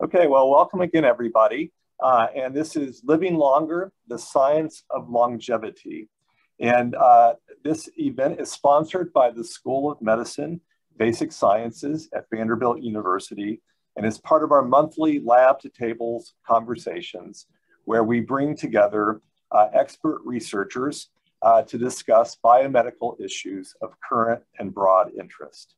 Okay, well, welcome again, everybody. Uh, and this is Living Longer, the Science of Longevity. And uh, this event is sponsored by the School of Medicine, Basic Sciences at Vanderbilt University, and is part of our monthly Lab to Tables conversations, where we bring together uh, expert researchers uh, to discuss biomedical issues of current and broad interest.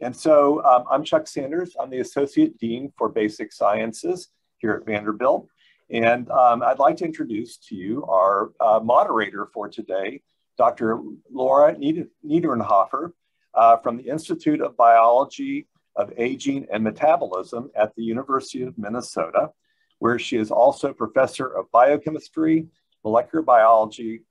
And so um, I'm Chuck Sanders. I'm the Associate Dean for Basic Sciences here at Vanderbilt. And um, I'd like to introduce to you our uh, moderator for today, Dr. Laura Niedernhofer uh, from the Institute of Biology of Aging and Metabolism at the University of Minnesota, where she is also professor of biochemistry, molecular biology,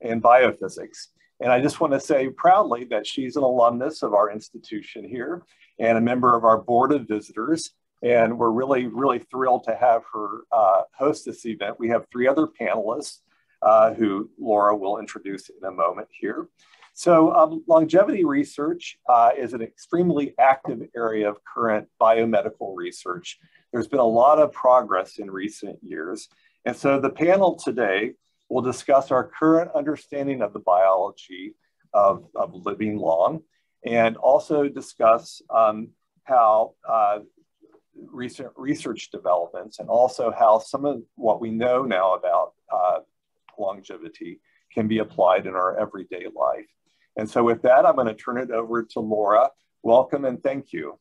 and biophysics. And I just want to say proudly that she's an alumnus of our institution here and a member of our board of visitors. And we're really, really thrilled to have her uh, host this event. We have three other panelists uh, who Laura will introduce in a moment here. So um, longevity research uh, is an extremely active area of current biomedical research. There's been a lot of progress in recent years. And so the panel today We'll discuss our current understanding of the biology of, of living long and also discuss um, how uh, recent research developments and also how some of what we know now about uh, longevity can be applied in our everyday life. And so with that, I'm going to turn it over to Laura. Welcome and thank you.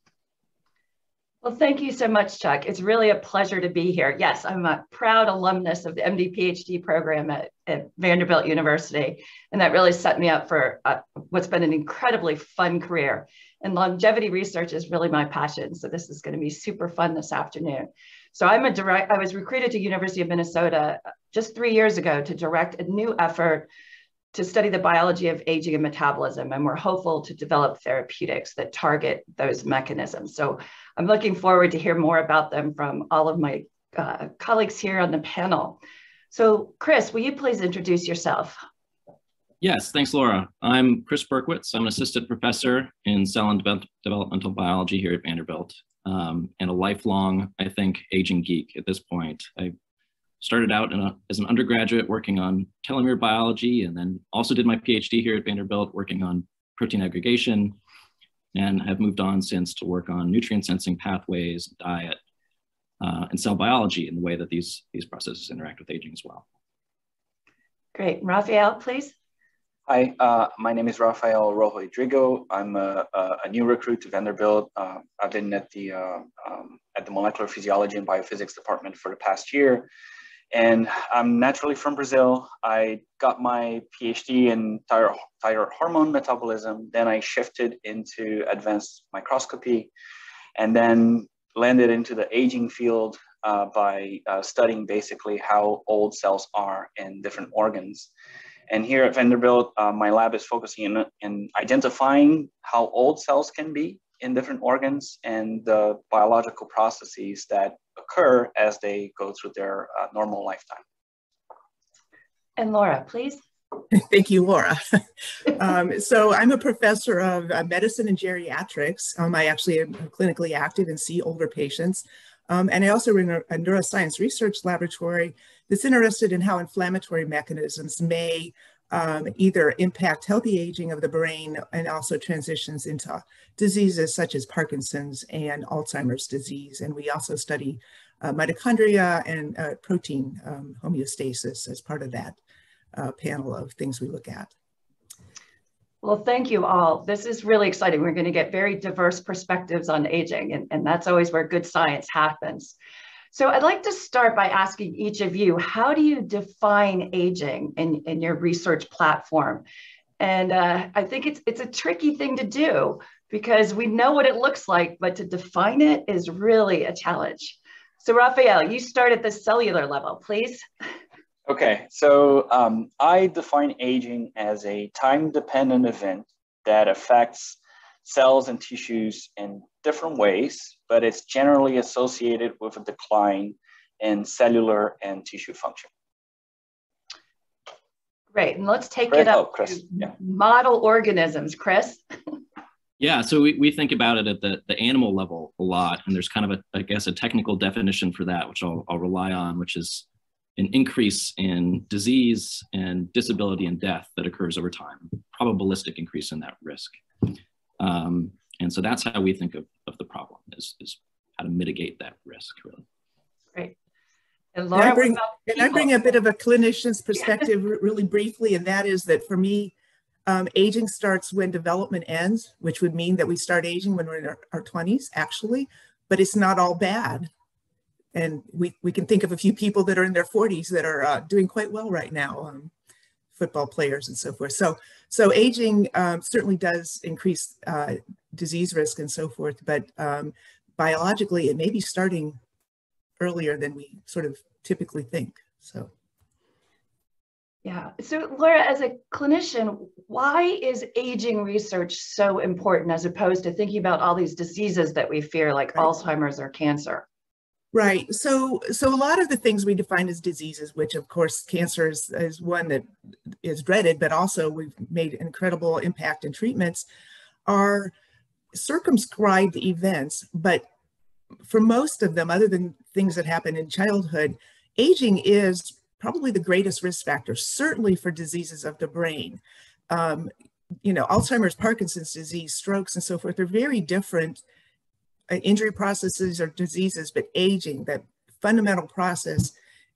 Well, thank you so much, Chuck. It's really a pleasure to be here. Yes, I'm a proud alumnus of the MD PhD program at, at Vanderbilt University, and that really set me up for uh, what's been an incredibly fun career. And longevity research is really my passion, so this is going to be super fun this afternoon. So I'm a direct. I was recruited to University of Minnesota just three years ago to direct a new effort to study the biology of aging and metabolism, and we're hopeful to develop therapeutics that target those mechanisms. So I'm looking forward to hear more about them from all of my uh, colleagues here on the panel. So Kris, will you please introduce yourself? Yes, thanks, Laura. I'm Kris Burkewitz. I'm an assistant professor in cell and de developmental biology here at Vanderbilt um, and a lifelong, I think, aging geek at this point. I started out a, as an undergraduate working on telomere biology and then also did my PhD here at Vanderbilt working on protein aggregation and have moved on since to work on nutrient sensing pathways, diet, uh, and cell biology in the way that these, these processes interact with aging as well. Great. Rafael, please. Hi, uh, my name is Rafael Rojo Drigo. I'm a, a, a, new recruit to Vanderbilt. Uh, I've been at the, uh, um, at the Molecular Physiology and Biophysics department for the past year. And I'm naturally from Brazil. I got my PhD in thyroid, thyroid hormone metabolism. Then I shifted into advanced microscopy and then landed into the aging field uh, by uh, studying basically how old cells are in different organs. And here at Vanderbilt, uh, my lab is focusing in, in identifying how old cells can be in different organs and the biological processes that occur as they go through their uh, normal lifetime. And Laura, please. Thank you, Laura. um, so I'm a professor of uh, medicine and geriatrics. Um, I actually am clinically active and see older patients. Um, and I also run a, a neuroscience research laboratory that's interested in how inflammatory mechanisms may um, either impact healthy aging of the brain and also transitions into diseases such as Parkinson's and Alzheimer's disease. And we also study uh, mitochondria and uh, protein um, homeostasis as part of that uh, panel of things we look at. Well, thank you all. This is really exciting. We're going to get very diverse perspectives on aging, and, and that's always where good science happens. So I'd like to start by asking each of you, how do you define aging in, in your research platform? And uh, I think it's, it's a tricky thing to do because we know what it looks like, but to define it is really a challenge. So Rafael, you start at the cellular level, please. Okay, so um, I define aging as a time-dependent event that affects cells and tissues in different ways, but it's generally associated with a decline in cellular and tissue function. Great, and let's take Great. it up oh, Kris. Yeah. model organisms. Kris? Yeah, so we, we think about it at the, the animal level a lot, and there's kind of a, I guess, a technical definition for that, which I'll, I'll rely on, which is an increase in disease and disability and death that occurs over time, probabilistic increase in that risk. Um, and so that's how we think of, of the problem is, is how to mitigate that risk really. Great. And, Laura, and I, bring, and I bring a bit of a clinician's perspective really briefly, and that is that for me, um, aging starts when development ends, which would mean that we start aging when we're in our, our 20s, actually, but it's not all bad. And we, we can think of a few people that are in their 40s that are uh, doing quite well right now, um, football players and so forth. So, so aging um, certainly does increase uh, disease risk and so forth, but um, biologically, it may be starting earlier than we sort of typically think. So. Yeah. So, Laura, as a clinician, why is aging research so important as opposed to thinking about all these diseases that we fear, like right. Alzheimer's or cancer? Right. So, so a lot of the things we define as diseases, which of course cancer is, is one that is dreaded, but also we've made incredible impact in treatments, are circumscribed events. But for most of them, other than things that happen in childhood, aging is probably the greatest risk factor, certainly for diseases of the brain. Um, you know, Alzheimer's, Parkinson's disease, strokes, and so forth they are very different uh, injury processes or diseases, but aging, that fundamental process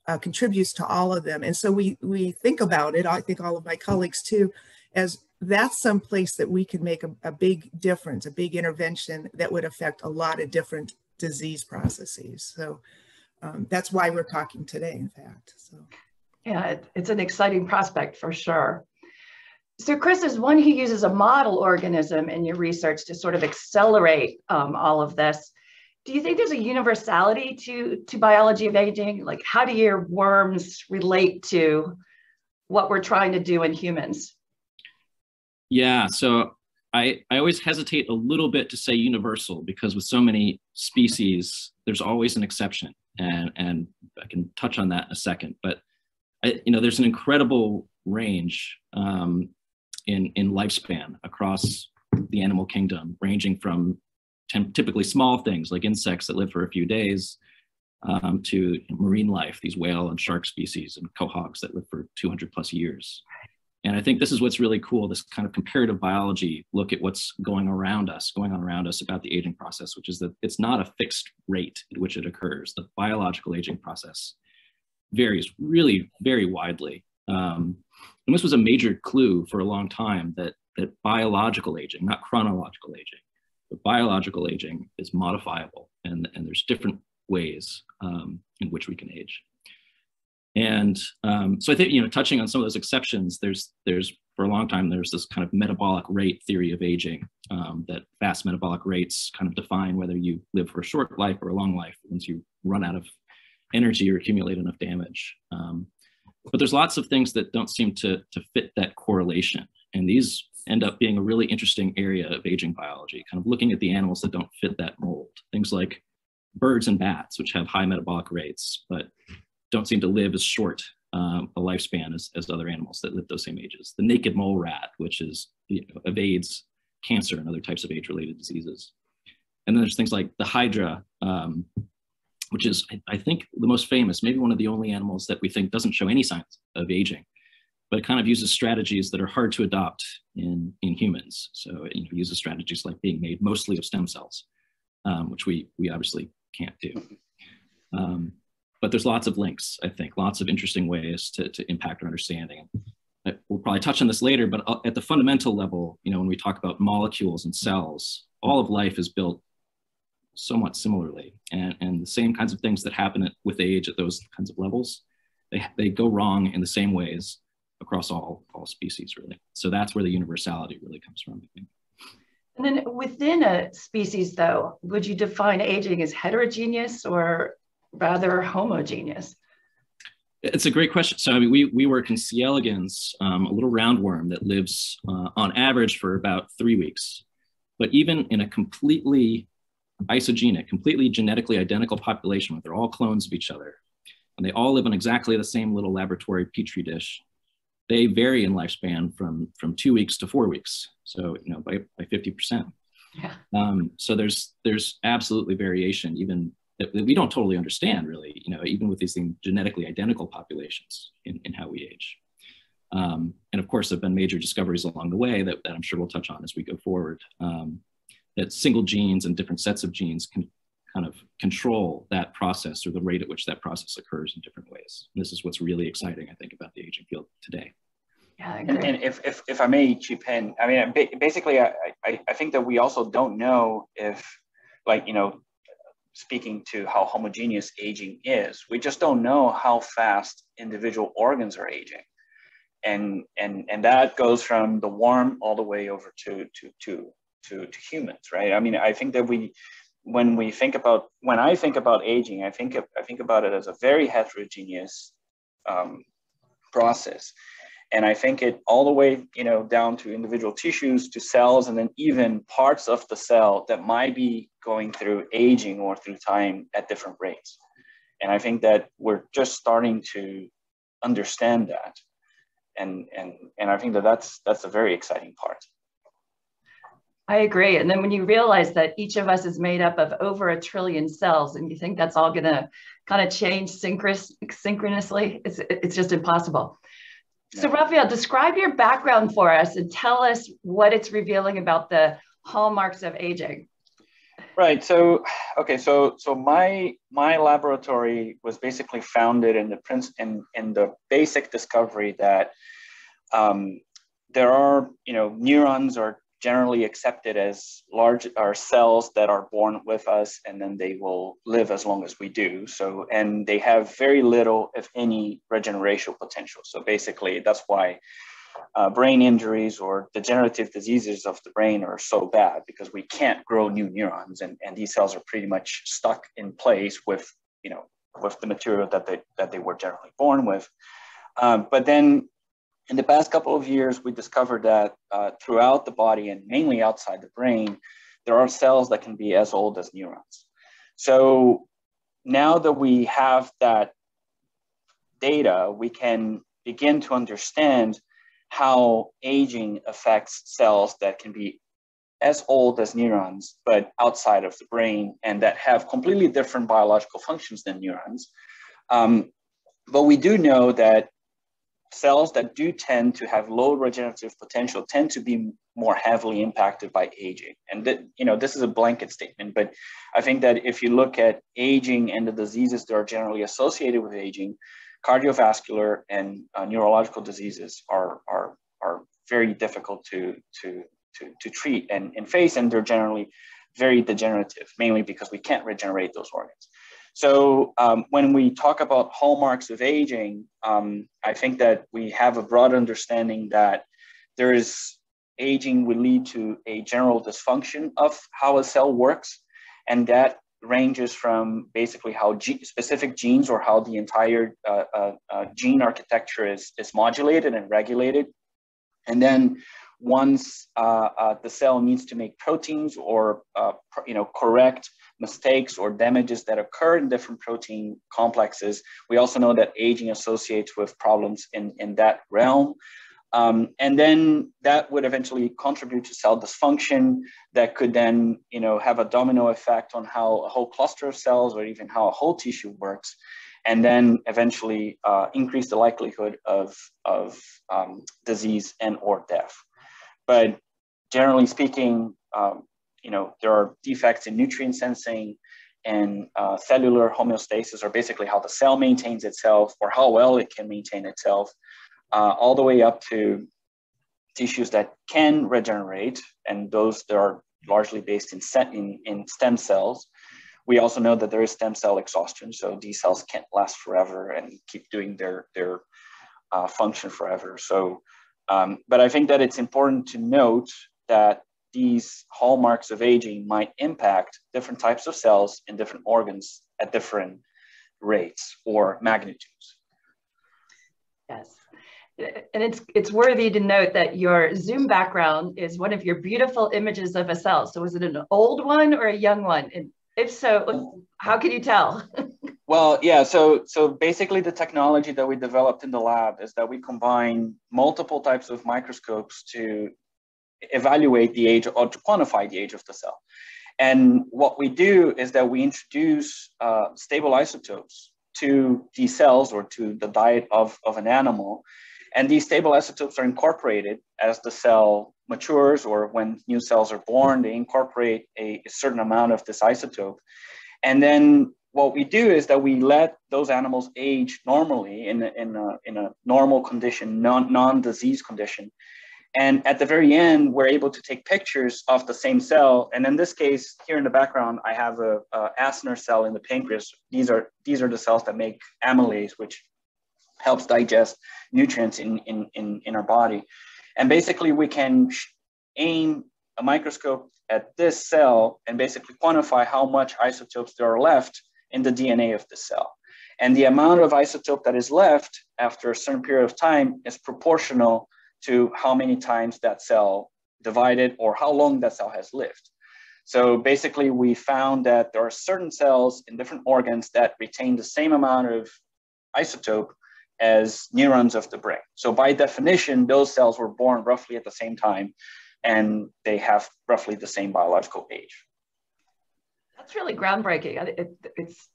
uh, contributes to all of them. And so we, we think about it, I think all of my colleagues too, as that's some place that we can make a, a big difference, a big intervention that would affect a lot of different disease processes. So um, that's why we're talking today, in fact. So, yeah, it, it's an exciting prospect for sure. So, Kris, is one who uses a model organism in your research to sort of accelerate um, all of this. Do you think there's a universality to to biology of aging? Like, how do your worms relate to what we're trying to do in humans? Yeah, so I, I always hesitate a little bit to say universal because with so many species, there's always an exception and and I can touch on that in a second. But I, you know, there's an incredible range um, in in lifespan across the animal kingdom, ranging from typically small things like insects that live for a few days um, to marine life, these whale and shark species and quahogs that live for 200 plus years. And I think this is what's really cool, this kind of comparative biology look at what's going around us, going on around us about the aging process, which is that it's not a fixed rate at which it occurs. The biological aging process varies really very widely. Um, and this was a major clue for a long time that, that biological aging, not chronological aging, but biological aging is modifiable and, and there's different ways um, in which we can age. And um, so I think, you know, touching on some of those exceptions, there's, there's for a long time, there's this kind of metabolic rate theory of aging um, that fast metabolic rates kind of define whether you live for a short life or a long life once you run out of energy or accumulate enough damage. Um, but there's lots of things that don't seem to, to fit that correlation. And these end up being a really interesting area of aging biology, kind of looking at the animals that don't fit that mold. Things like birds and bats, which have high metabolic rates, but don't seem to live as short um, a lifespan as, as other animals that live those same ages. The naked mole rat, which is you know, evades cancer and other types of age-related diseases. And then there's things like the hydra, um, which is, I think, the most famous, maybe one of the only animals that we think doesn't show any signs of aging, but it kind of uses strategies that are hard to adopt in, in humans. So it you know, uses strategies like being made mostly of stem cells, um, which we, we obviously can't do. Um, but there's lots of links, I think, lots of interesting ways to, to impact our understanding. We'll probably touch on this later, but uh, at the fundamental level, you know, when we talk about molecules and cells, all of life is built somewhat similarly. And, and the same kinds of things that happen at, with age at those kinds of levels, they, they go wrong in the same ways across all, all species, really. So that's where the universality really comes from, I think. And then within a species, though, would you define aging as heterogeneous or rather homogeneous? It's a great question. So I mean, we, we work in C. elegans, um, a little roundworm that lives uh, on average for about three weeks. But even in a completely isogenic, completely genetically identical population where they're all clones of each other, and they all live on exactly the same little laboratory petri dish, they vary in lifespan from, from two weeks to four weeks. So, you know, by, by 50%. Yeah. Um, so there's there's absolutely variation, even that we don't totally understand, really. You know, even with these things, genetically identical populations in, in how we age. Um, and of course, there have been major discoveries along the way that, that I'm sure we'll touch on as we go forward. Um, that single genes and different sets of genes can kind of control that process or the rate at which that process occurs in different ways. And this is what's really exciting, I think, about the aging field today. Yeah, and, and, if, if, if I may chip in, I mean, basically, I, I, I think that we also don't know if, like, you know, speaking to how homogeneous aging is, we just don't know how fast individual organs are aging. And, and, and that goes from the worm all the way over to, to, to, to, to humans, right? I mean, I think that we, when we think about when I think about aging, I think I think about it as a very heterogeneous um, process, and I think it all the way you know down to individual tissues, to cells, and then even parts of the cell that might be going through aging or through time at different rates. And I think that we're just starting to understand that, and and and I think that that's that's a very exciting part. I agree. And then when you realize that each of us is made up of over a trillion cells, and you think that's all going to kind of change synchronously, it's, it's just impossible. So, Rafael, describe your background for us and tell us what it's revealing about the hallmarks of aging. Right. So, okay. So, so my my laboratory was basically founded in the prince in in the basic discovery that um, there are you know neurons or generally accepted as large are cells that are born with us and then they will live as long as we do. So and they have very little if any regeneration potential. So basically that's why uh, brain injuries or degenerative diseases of the brain are so bad because we can't grow new neurons and, and these cells are pretty much stuck in place with you know with the material that they that they were generally born with. Um, but then in the past couple of years, we discovered that uh, throughout the body and mainly outside the brain, there are cells that can be as old as neurons. So now that we have that data, we can begin to understand how aging affects cells that can be as old as neurons, but outside of the brain and that have completely different biological functions than neurons. Um, but we do know that cells that do tend to have low regenerative potential tend to be more heavily impacted by aging. And that, you know, this is a blanket statement, but I think that if you look at aging and the diseases that are generally associated with aging, cardiovascular and uh, neurological diseases are, are, are very difficult to, to, to, to treat and, and face, and they're generally very degenerative, mainly because we can't regenerate those organs. So um, when we talk about hallmarks of aging, um, I think that we have a broad understanding that there is aging will lead to a general dysfunction of how a cell works. And that ranges from basically how specific genes or how the entire uh, uh, uh, gene architecture is, is modulated and regulated. And then once uh, uh, the cell needs to make proteins or uh, you know correct mistakes or damages that occur in different protein complexes. We also know that aging associates with problems in, in that realm. Um, and then that would eventually contribute to cell dysfunction that could then you know, have a domino effect on how a whole cluster of cells or even how a whole tissue works. And then eventually uh, increase the likelihood of, of um, disease and or death. But generally speaking, um, you know, there are defects in nutrient sensing and uh, cellular homeostasis, or basically how the cell maintains itself or how well it can maintain itself, uh, all the way up to tissues that can regenerate, and those that are largely based in, in, in stem cells. We also know that there is stem cell exhaustion, so these cells can't last forever and keep doing their, their uh, function forever. So, um, but I think that it's important to note that these hallmarks of aging might impact different types of cells in different organs at different rates or magnitudes. Yes. And it's it's worthy to note that your Zoom background is one of your beautiful images of a cell. So was it an old one or a young one? And if so, how can you tell? well, yeah. So so basically, the technology that we developed in the lab is that we combine multiple types of microscopes to evaluate the age or to quantify the age of the cell. And what we do is that we introduce uh, stable isotopes to these cells or to the diet of, of an animal. And these stable isotopes are incorporated as the cell matures or when new cells are born, they incorporate a, a certain amount of this isotope. And then what we do is that we let those animals age normally in a, in a, in a normal condition, non, non-disease condition. And at the very end, we're able to take pictures of the same cell. And in this case, here in the background, I have a, a acinar cell in the pancreas. These are, these are the cells that make amylase, which helps digest nutrients in, in, in, in our body. And basically we can aim a microscope at this cell and basically quantify how much isotopes there are left in the DNA of the cell. And the amount of isotope that is left after a certain period of time is proportional to how many times that cell divided or how long that cell has lived. So basically we found that there are certain cells in different organs that retain the same amount of isotope as neurons of the brain. So by definition, those cells were born roughly at the same time and they have roughly the same biological age. That's really groundbreaking. It, it's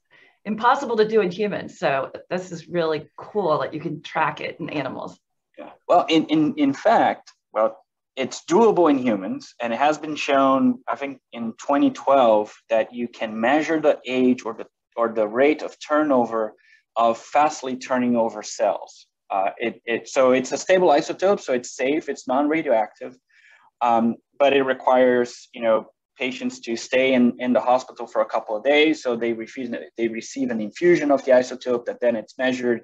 impossible to do in humans. So this is really cool that you can track it in animals. Yeah. Well, in, in, in fact, well, it's doable in humans and it has been shown, I think in 2012, that you can measure the age or the, or the rate of turnover of fastly turning over cells. Uh, it, it, so it's a stable isotope, so it's safe, it's non-radioactive, um, but it requires, you know, patients to stay in, in the hospital for a couple of days. So they receive, they receive an infusion of the isotope that then it's measured.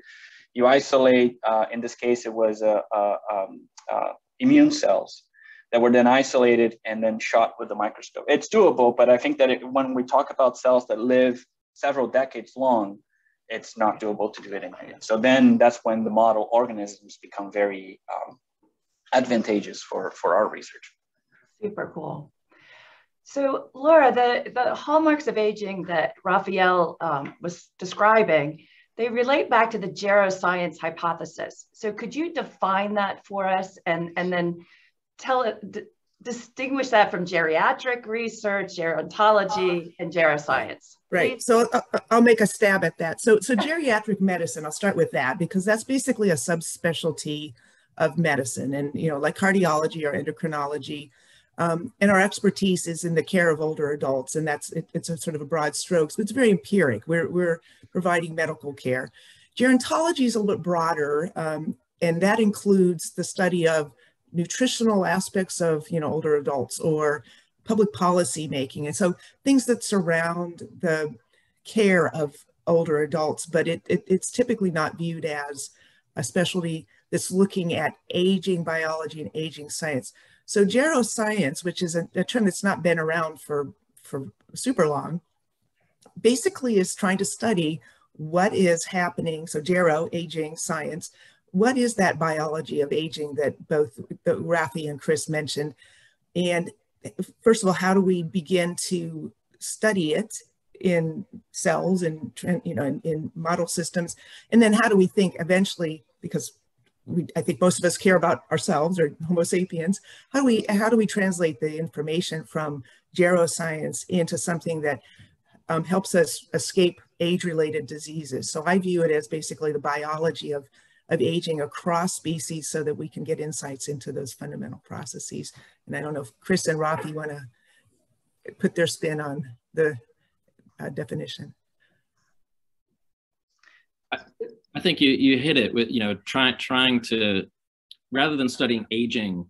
You isolate, uh, in this case, it was uh, uh, um, uh, immune cells that were then isolated and then shot with the microscope. It's doable, but I think that it, when we talk about cells that live several decades long, it's not doable to do it in humans. So then that's when the model organisms become very um, advantageous for, for our research. Super cool. So Laura, the, the hallmarks of aging that Rafael um, was describing, they relate back to the geroscience hypothesis. So could you define that for us and, and then tell it, distinguish that from geriatric research, gerontology, and geroscience. Right. So uh, uh, I'll make a stab at that. So, so geriatric medicine, I'll start with that because that's basically a subspecialty of medicine and, you know, like cardiology or endocrinology. Um, and our expertise is in the care of older adults. And that's, it, it's a sort of a broad strokes, but it's very empiric. We're, we're providing medical care. Gerontology is a little bit broader. Um, and that includes the study of nutritional aspects of you know older adults or public policy making and so things that surround the care of older adults but it, it, it's typically not viewed as a specialty that's looking at aging biology and aging science so geroscience which is a, a term that's not been around for for super long basically is trying to study what is happening so gero aging science what is that biology of aging that both Rafi and Chris mentioned? And first of all, how do we begin to study it in cells and you know in, in, model systems? And then how do we think eventually, because we, I think most of us care about ourselves or Homo sapiens, how do we how do we translate the information from geroscience into something that um, helps us escape age-related diseases? So I view it as basically the biology of of aging across species so that we can get insights into those fundamental processes. And I don't know if Kris and Rafi want to put their spin on the uh, definition. I, I think you, you hit it with, you know, try, trying to, rather than studying aging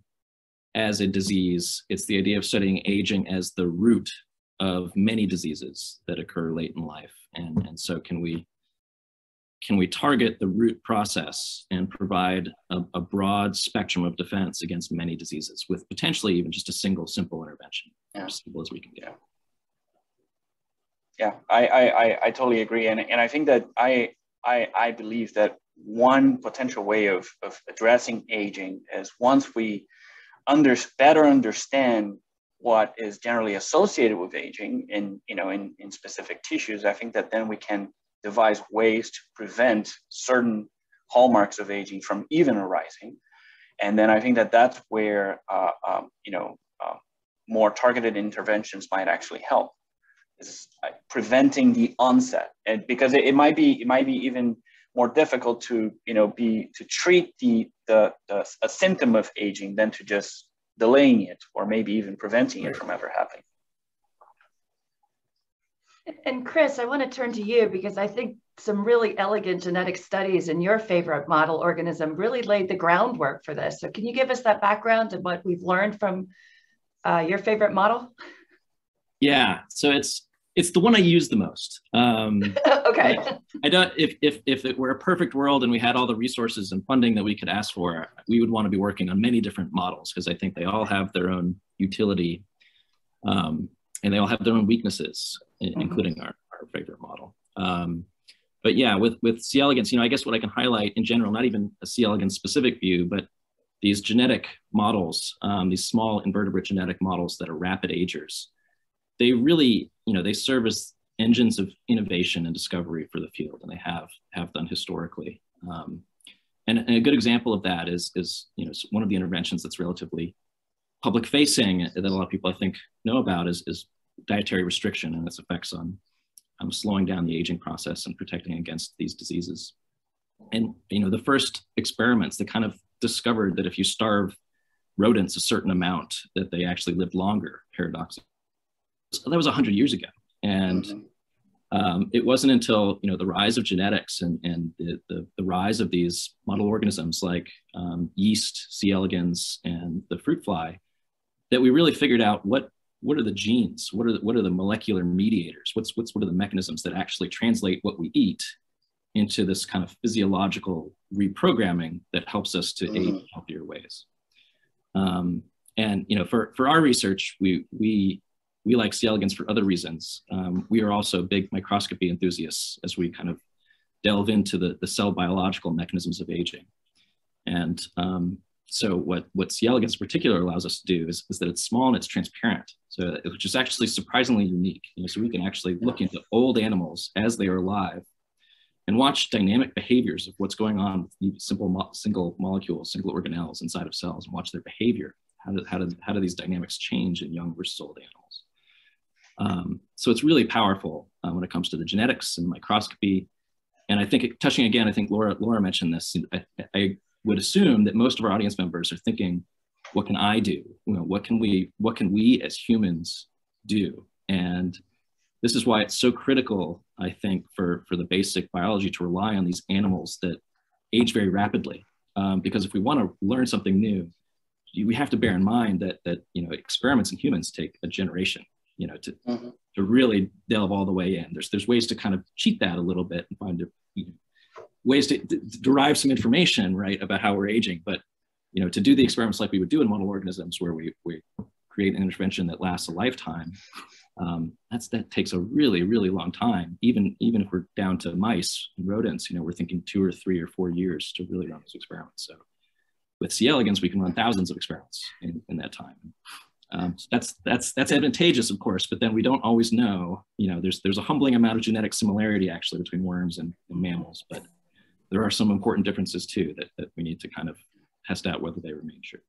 as a disease, it's the idea of studying aging as the root of many diseases that occur late in life. And, and so can we can we target the root process and provide a, a, broad spectrum of defense against many diseases with potentially even just a single simple intervention, yeah. as simple as we can get. Yeah, I, I, I, totally agree. And, and I think that I, I, I believe that one potential way of, of addressing aging is once we under, better understand what is generally associated with aging in, you know, in, in specific tissues, I think that then we can devise ways to prevent certain hallmarks of aging from even arising. And then I think that that's where, uh, um, you know, uh, more targeted interventions might actually help preventing the onset. And because it, it, might be it might be even more difficult to you know be to treat the, the, the a symptom of aging than to just delaying it or maybe even preventing it from ever happening. And chris i want to turn to you because i think some really elegant genetic studies in your favorite model organism really laid the groundwork for this. So can you give us that background and what we've learned from uh, your favorite model? Yeah, so it's it's the one I use the most. Um, okay. I, I, don't. If if if it were a perfect world and we had all the resources and funding that we could ask for, we would want to be working on many different models because I think they all have their own utility, um, and they all have their own weaknesses, mm-hmm. including our, our favorite model. Um, but yeah, with with C. elegans, you know, I guess what I can highlight in general, not even a C. elegans specific view, but these genetic models, um, these small invertebrate genetic models that are rapid agers they really, you know, they serve as engines of innovation and discovery for the field, and they have have done historically. Um, and, and, a good example of that is is you know one of the interventions that's relatively public facing that a lot of people I think know about is is dietary restriction and its effects on um, slowing down the aging process and protecting against these diseases. And you know the first experiments that kind of discovered that if you starve rodents a certain amount that they actually lived longer paradoxically that was 100 years ago and mm-hmm. um, it wasn't until you know the rise of genetics and, and the, the, the rise of these model organisms like um, yeast c elegans and the fruit fly that we really figured out what what are the genes what are the, what are the molecular mediators what's what's what are the mechanisms that actually translate what we eat into this kind of physiological reprogramming that helps us to mm-hmm. age healthier ways um, and you know for for our research we we we like C. elegans for other reasons. Um, we are also big microscopy enthusiasts as we kind of delve into the, the cell biological mechanisms of aging. And um, so what, what C. elegans in particular allows us to do is, is that it's small and it's transparent, so which is actually surprisingly unique. You know, so we can actually look into old animals as they are alive and watch dynamic behaviors of what's going on with simple mo single molecules, single organelles inside of cells and watch their behavior. How do, how, do, how do these dynamics change in young versus old animals? Um, so it's really powerful uh, when it comes to the genetics and microscopy. And I think it, touching again, I think Laura, Laura mentioned this. I, I, would assume that most of our audience members are thinking, what can I do? You know, what can we, what can we as humans do? And this is why it's so critical, I think, for, for the basic biology to rely on these animals that age very rapidly. Um, because if we want to learn something new, we have to bear in mind that, that you know, experiments in humans take a generation you know, to mm-hmm. to really delve all the way in. There's there's ways to kind of cheat that a little bit and find you know, ways to, to, derive some information right about how we're aging. But you know, to do the experiments like we would do in model organisms, where we we create an intervention that lasts a lifetime, um, that's that takes a really really long time. Even even if we're down to mice and rodents, you know, we're thinking two or three or four years to really run those experiments. So with C. elegans, we can run thousands of experiments in, in that time. Um, so that's that's that's advantageous, of course, but then we don't always know. You know, there's there's a humbling amount of genetic similarity actually between worms and, and mammals, but there are some important differences too that, that we need to kind of test out whether they remain true.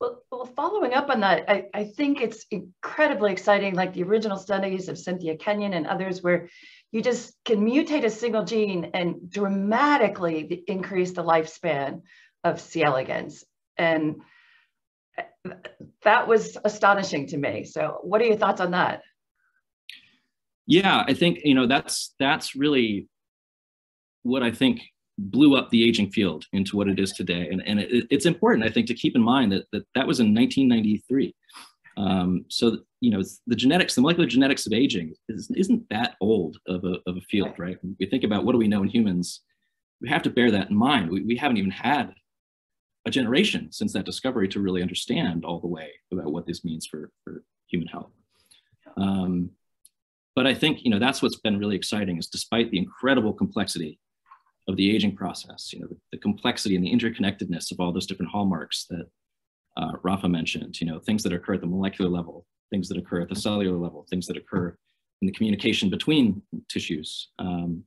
Well, well, following up on that, I, I think it's incredibly exciting, like the original studies of Cynthia Kenyon and others, where you just can mutate a single gene and dramatically increase the lifespan of C. elegans. And that was astonishing to me. So what are your thoughts on that? Yeah, I think, you know, that's that's really what I think blew up the aging field into what it is today. And, and it, it's important, I think, to keep in mind that that, that was in 1993. Um, so, you know, the genetics, the molecular genetics of aging is, isn't that old of a, of a field, right? we think about what do we know in humans, we have to bear that in mind. We, we haven't even had a generation since that discovery to really understand all the way about what this means for, for human health. Um, but I think you know that's what's been really exciting is despite the incredible complexity of the aging process, you know, the, the complexity and the interconnectedness of all those different hallmarks that uh, Rafa mentioned, you know, things that occur at the molecular level, things that occur at the cellular level, things that occur in the communication between tissues. Um,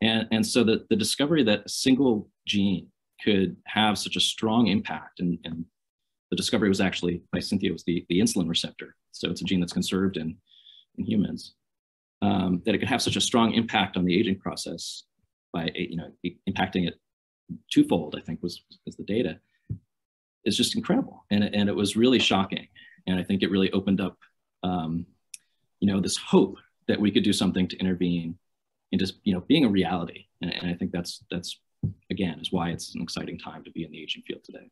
and, and so the, the discovery that a single gene could have such a strong impact. And, and the discovery was actually by Cynthia was the, the insulin receptor. So it's a gene that's conserved in, in humans. Um, that it could have such a strong impact on the aging process by you know impacting it twofold, I think was, was the data, is just incredible. And, and it was really shocking. And I think it really opened up, um, you know, this hope that we could do something to intervene into, you know, being a reality. And, and I think that's, that's, again, is why it's an exciting time to be in the aging field today.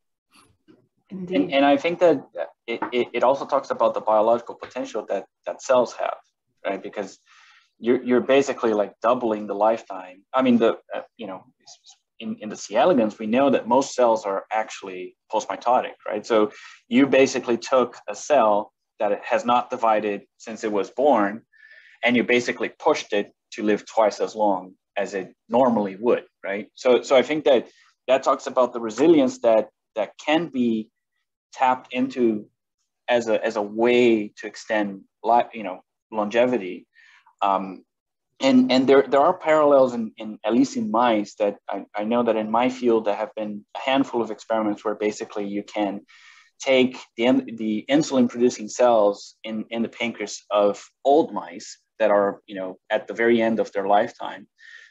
And, and, I think that it, it, it, also talks about the biological potential that, that cells have, right? Because you're, you're basically like doubling the lifetime. I mean, the, uh, you know, in, in the C. elegans, we know that most cells are actually postmitotic, right? So you basically took a cell that has not divided since it was born, and you basically pushed it to live twice as long as it normally would, right? So, so I think that that talks about the resilience that that can be tapped into as a as a way to extend life, you know, longevity. Um, and and there there are parallels in, in at least in mice that I, I know that in my field there have been a handful of experiments where basically you can take the, the insulin producing cells in, in the pancreas of old mice that are you know at the very end of their lifetime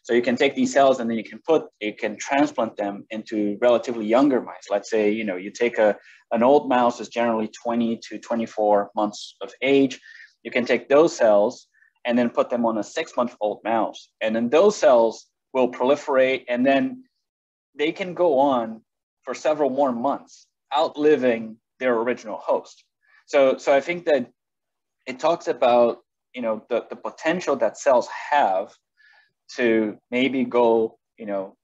so you can take these cells and then you can put you can transplant them into relatively younger mice let's say you know you take a an old mouse is generally 20 to 24 months of age you can take those cells and then put them on a six month old mouse. And then those cells will proliferate and then they can go on for several more months, outliving their original host. So, so I think that it talks about you know the, the potential that cells have to maybe go you know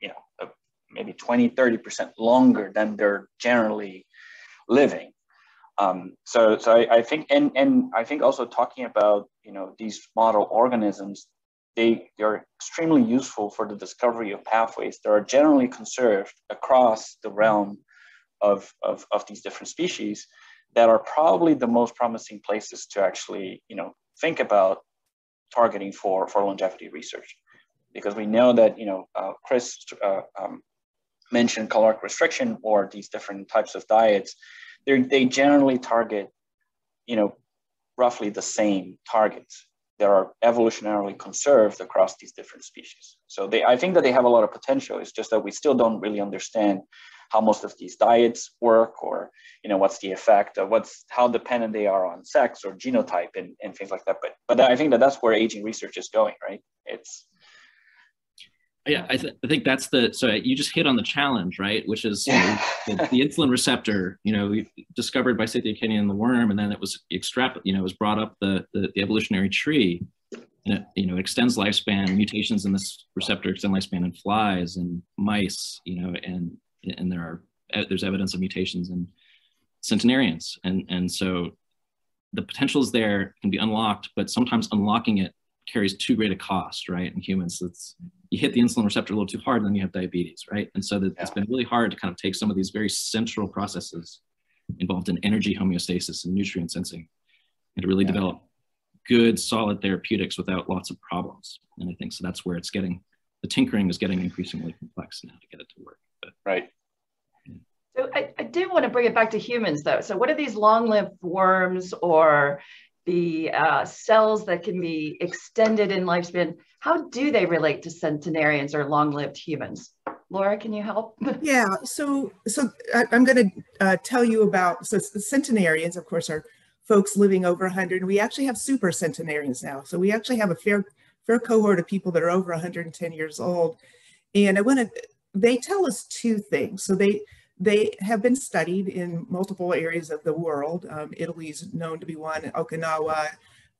you know uh, maybe 20 30% longer than they're generally living. Um, so, so I, I, think, and and I think also talking about you know these model organisms, they they are extremely useful for the discovery of pathways that are generally conserved across the realm of of, of these different species that are probably the most promising places to actually you know think about targeting for for longevity research, because we know that you know uh, Kris uh, um, mentioned caloric restriction or these different types of diets they they generally target, you know, roughly the same targets that are evolutionarily conserved across these different species. So they, I think that they have a lot of potential. It's just that we still don't really understand how most of these diets work or you know what's the effect of what's how dependent they are on sex or genotype and, and things like that but but i think that that's where aging research is going right it's yeah, I, th- I, think that's the so you just hit on the challenge, right? Which is yeah. the, the, insulin receptor. You know, discovered by Cynthia Kenyon in the worm, and then it was extract. You know, it was brought up the, the, the evolutionary tree. And it, you know, extends lifespan. Mutations in this receptor extend lifespan in flies and mice. You know, and and there are there's evidence of mutations in centenarians, and and so the potential is there, can be unlocked, but sometimes unlocking it carries too great a cost, right? In humans, it's you hit the insulin receptor a little too hard, and then you have diabetes, right? And so that yeah. it's been really hard to kind of take some of these very central processes involved in energy homeostasis and nutrient sensing, and to really yeah. develop good, solid therapeutics without lots of problems. And I think so that's where it's getting the tinkering is getting increasingly complex now to get it to work. But, right. So I, I do want to bring it back to humans though. So what are these long-lived worms or the uh, cells that can be extended in lifespan, how do they relate to centenarians or long-lived humans? Laura, can you help? yeah, so so I, am going to uh, tell you about so centenarians, of course, are folks living over 100, and we actually have super centenarians now. So we actually have a fair fair cohort of people that are over 110 years old, and I want to. They tell us two things. So they they have been studied in multiple areas of the world. Um, Italy is known to be one, Okinawa,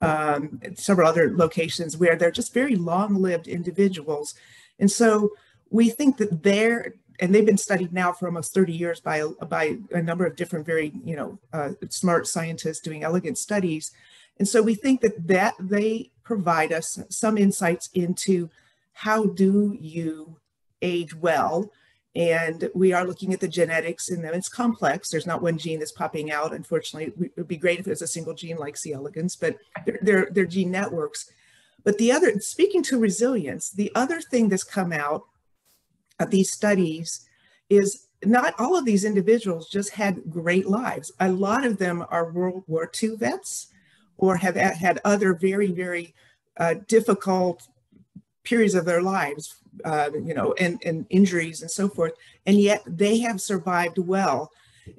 um, several other locations where they're just very long-lived individuals. And so we think that they're, and they've been studied now for almost 30 years by, by a number of different very, you know, uh, smart scientists doing elegant studies. And so we think that, that they provide us some insights into how do you age well and we are looking at the genetics in them. It's complex. There's not one gene that's popping out. Unfortunately, it would be great if it was a single gene like C. elegans, but they're, they're, they're gene networks. But the other, speaking to resilience, the other thing that's come out of these studies is not all of these individuals just had great lives. A lot of them are World War II vets or have had other very, very uh, difficult periods of their lives, uh, you know, and, and injuries and so forth. And yet they have survived well.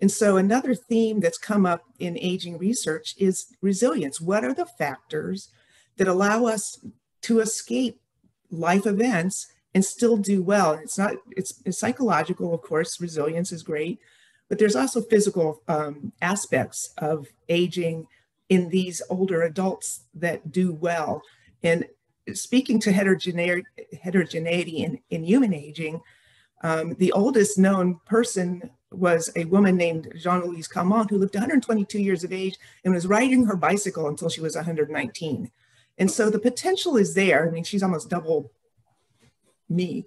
And so another theme that's come up in aging research is resilience. What are the factors that allow us to escape life events and still do well. It's not, it's, it's psychological, of course, resilience is great, but there's also physical um, aspects of aging in these older adults that do well. And speaking to heterogeneity, heterogeneity in, in human aging, um, the oldest known person was a woman named Jeanne Louise Calment who lived 122 years of age and was riding her bicycle until she was 119. And so the potential is there. I mean, she's almost double me.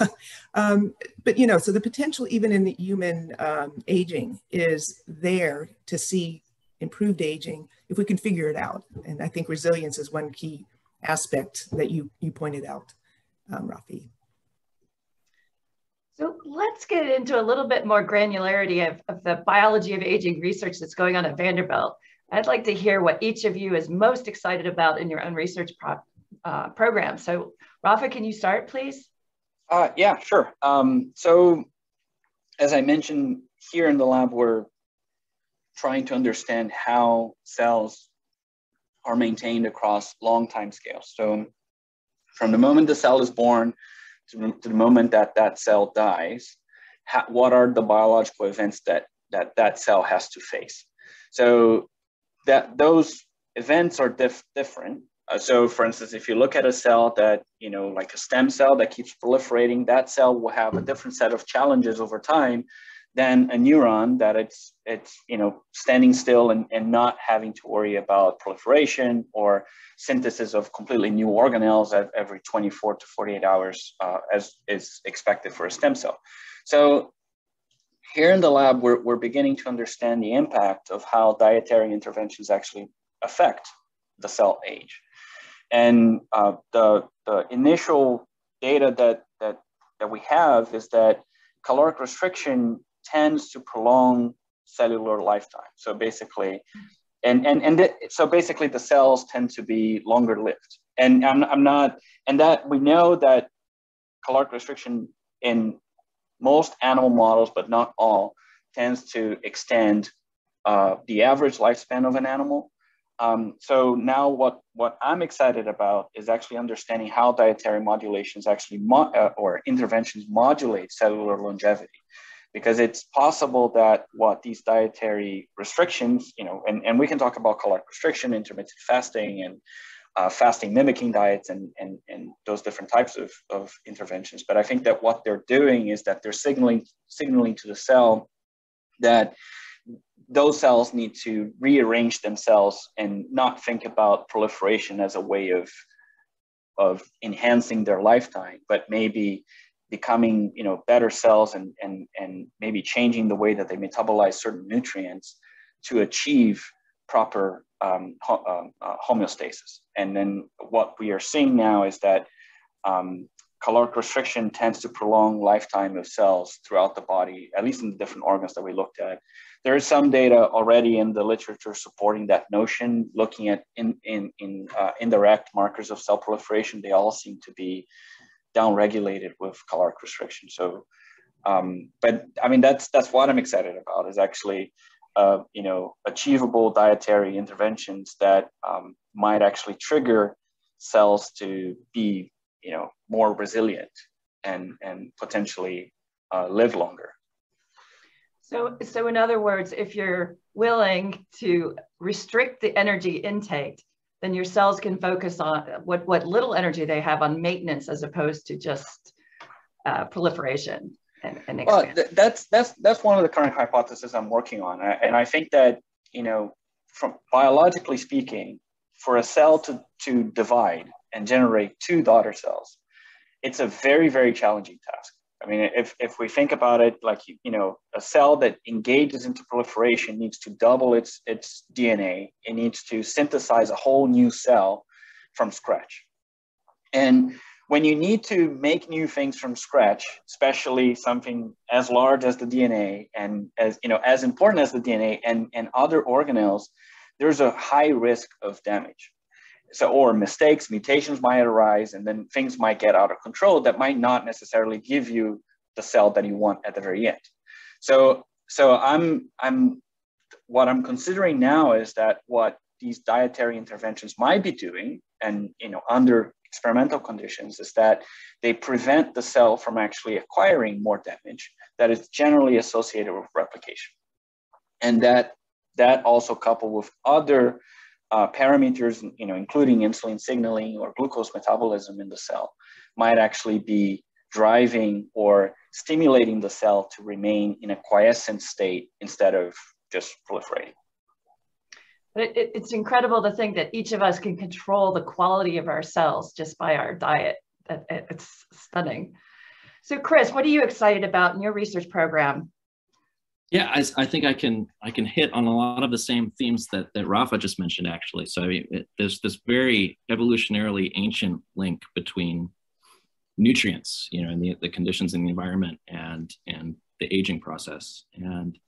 um, but you know, so the potential even in the human um, aging is there to see improved aging if we can figure it out. And I think resilience is one key aspect that you, you pointed out, um, Rafi. So let's get into a little bit more granularity of, of the biology of aging research that's going on at Vanderbilt. I'd like to hear what each of you is most excited about in your own research pro uh, program. So Rafa, can you start, please? Uh, yeah, sure. Um, so as I mentioned, here in the lab, we're trying to understand how cells are maintained across long time scales. So from the moment the cell is born to, to the moment that that cell dies, what are the biological events that, that that cell has to face? So that those events are diff different. Uh, so for instance, if you look at a cell that, you know, like a stem cell that keeps proliferating, that cell will have a different set of challenges over time than a neuron that it's, it's you know, standing still and, and not having to worry about proliferation or synthesis of completely new organelles at every 24 to 48 hours uh, as is expected for a stem cell. So here in the lab, we're, we're beginning to understand the impact of how dietary interventions actually affect the cell age. And uh, the, the initial data that, that, that we have is that caloric restriction tends to prolong cellular lifetime. So basically, and, and, and so basically the cells tend to be longer lived. And I'm, I'm not, and that we know that caloric restriction in most animal models, but not all, tends to extend uh, the average lifespan of an animal. Um, so now what, what I'm excited about is actually understanding how dietary modulations actually, mo uh, or interventions modulate cellular longevity. Because it's possible that what these dietary restrictions, you know, and, and we can talk about caloric restriction, intermittent fasting, and uh, fasting mimicking diets and, and, and those different types of, of interventions. But I think that what they're doing is that they're signaling, signaling to the cell that those cells need to rearrange themselves and not think about proliferation as a way of, of enhancing their lifetime, but maybe becoming you know, better cells and, and, and maybe changing the way that they metabolize certain nutrients to achieve proper um, ho um, uh, homeostasis. And then what we are seeing now is that um, caloric restriction tends to prolong lifetime of cells throughout the body, at least in the different organs that we looked at. There is some data already in the literature supporting that notion, looking at in, in, in uh, indirect markers of cell proliferation. They all seem to be downregulated with caloric restriction. So, um, but I mean, that's, that's what I'm excited about is actually uh, you know, achievable dietary interventions that um, might actually trigger cells to be, you know, more resilient and, and potentially uh, live longer. So, so in other words, if you're willing to restrict the energy intake, then your cells can focus on what, what little energy they have on maintenance as opposed to just uh, proliferation and, and well, th- that's that's that's one of the current hypotheses I'm working on, I, and I think that you know, from biologically speaking, for a cell to to divide and generate two daughter cells, it's a very very challenging task. I mean, if, if we think about it, like, you know, a cell that engages into proliferation needs to double its, its DNA. It needs to synthesize a whole new cell from scratch. And when you need to make new things from scratch, especially something as large as the DNA and as you know as important as the DNA and, and other organelles, there's a high risk of damage. So or mistakes, mutations might arise, and then things might get out of control that might not necessarily give you the cell that you want at the very end. So so I'm I'm what I'm considering now is that what these dietary interventions might be doing and you know under experimental conditions is that they prevent the cell from actually acquiring more damage that is generally associated with replication. And that, that also coupled with other uh, parameters, you know, including insulin signaling or glucose metabolism in the cell, might actually be driving or stimulating the cell to remain in a quiescent state instead of just proliferating. But it, it, it's incredible to think that each of us can control the quality of our cells just by our diet. It, it's stunning. So, Kris, what are you excited about in your research program? Yeah, I, I, think I can I can hit on a lot of the same themes that that Rafa just mentioned actually. So I mean, it, there's this very evolutionarily ancient link between nutrients, you know, and the, the conditions in the environment and and the aging process. And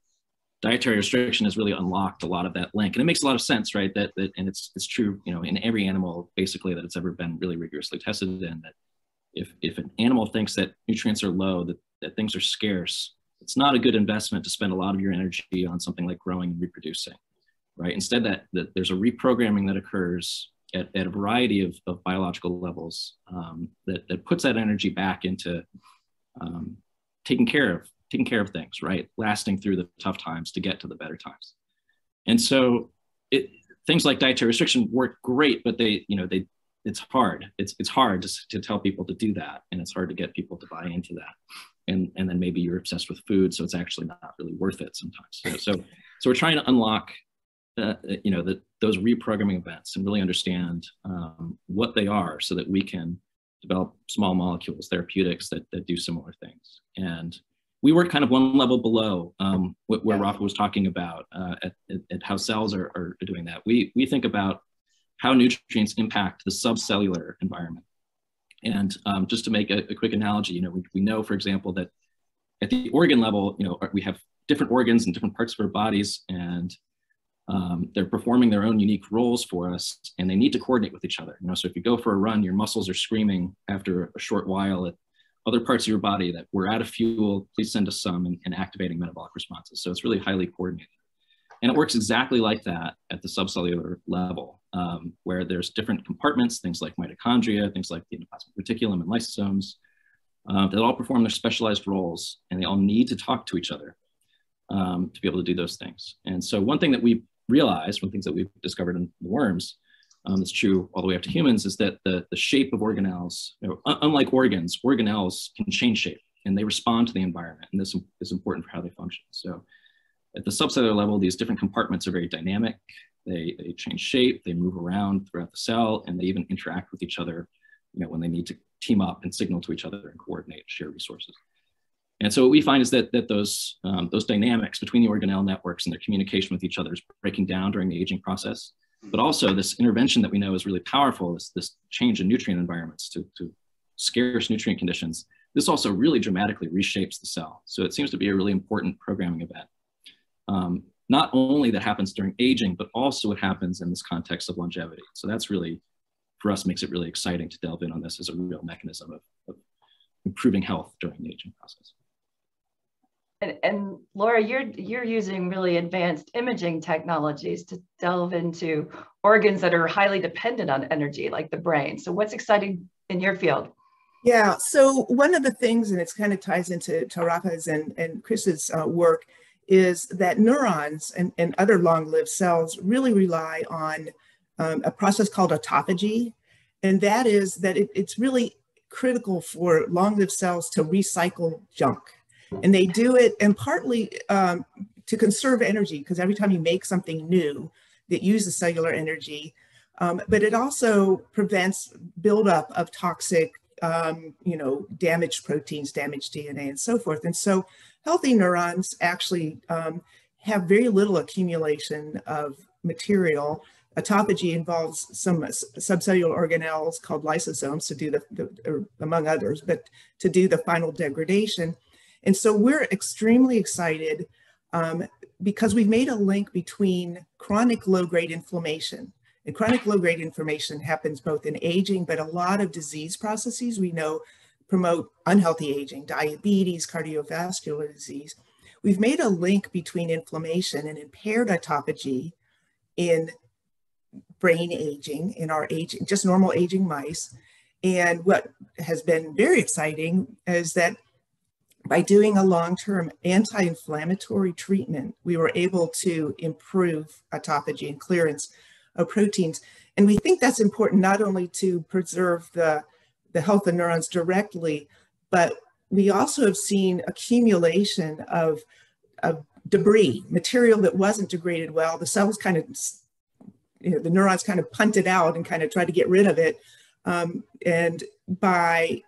dietary restriction has really unlocked a lot of that link and it makes a lot of sense right that, that and it's it's true you know in every animal basically that it's ever been really rigorously tested in that if if an animal thinks that nutrients are low that, that things are scarce it's not a good investment to spend a lot of your energy on something like growing and reproducing right instead that, that there's a reprogramming that occurs at, at a variety of, of biological levels um, that, that puts that energy back into um, taking care of taking care of things, right? Lasting through the tough times to get to the better times. And so it, things like dietary restriction work great, but they, you know, they, it's hard. It's, it's hard to, to tell people to do that. And it's hard to get people to buy into that. And, and then maybe you're obsessed with food. So it's actually not really worth it sometimes. So, so, so we're trying to unlock, uh, you know, the, those reprogramming events and really understand um, what they are so that we can develop small molecules, therapeutics that, that do similar things. And we work kind of one level below um, where yeah. Rafa was talking about uh, at, at, how cells are, are doing that. We, we think about how nutrients impact the subcellular environment. And um, just to make a, a, quick analogy, you know, we, we know, for example, that at the organ level, you know, we have different organs and different parts of our bodies, and um, they're performing their own unique roles for us, and they need to coordinate with each other. You know, so if you go for a run, your muscles are screaming after a short while at other parts of your body that we're out of fuel, please send us some and, and activating metabolic responses. So it's really highly coordinated. And it works exactly like that at the subcellular level, um, where there's different compartments, things like mitochondria, things like the endoplasmic reticulum and lysosomes, uh, that all perform their specialized roles and they all need to talk to each other um, to be able to do those things. And so one thing that we realized, one of the things that we've discovered in the worms, um, that's true all the way up to humans, is that the, the shape of organelles, you know, unlike organs, organelles can change shape and they respond to the environment. And this is important for how they function. So at the subcellular level, these different compartments are very dynamic. They, they change shape, they move around throughout the cell, and they even interact with each other you know, when they need to team up and signal to each other and coordinate, share resources. And so what we find is that, that those, um, those dynamics between the organelle networks and their communication with each other is breaking down during the aging process. But also this intervention that we know is really powerful, this, this change in nutrient environments to, to scarce nutrient conditions, this also really dramatically reshapes the cell. So it seems to be a really important programming event. Um, not only that happens during aging, but also it happens in this context of longevity. So that's really, for us, makes it really exciting to delve in on this as a real mechanism of, of improving health during the aging process. And, and, Laura, you're you're using really advanced imaging technologies to delve into organs that are highly dependent on energy, like the brain. So, what's exciting in your field? Yeah. So one of the things, and it kind of ties into Tarafa's and and Kris's uh, work, is that neurons and, and other long-lived cells really rely on um, a process called autophagy, and that is that it, it's really critical for long-lived cells to recycle junk. And they do it and partly um, to conserve energy because every time you make something new that uses cellular energy, um, but it also prevents buildup of toxic, um, you know, damaged proteins, damaged DNA, and so forth. And so, healthy neurons actually um, have very little accumulation of material autophagy involves some subcellular organelles called lysosomes to do the, the among others, but to do the final degradation. And so we're extremely excited um, because we've made a link between chronic low-grade inflammation. And chronic low-grade inflammation happens both in aging, but a lot of disease processes we know promote unhealthy aging, diabetes, cardiovascular disease. We've made a link between inflammation and impaired autophagy in brain aging, in our aging, just normal aging mice. And what has been very exciting is that by doing a long-term anti-inflammatory treatment, we were able to improve autophagy and clearance of proteins. And we think that's important not only to preserve the, the health of neurons directly, but we also have seen accumulation of, of debris, material that wasn't degraded well. The cells kind of, you know, the neurons kind of punted out and kind of tried to get rid of it. Um, and by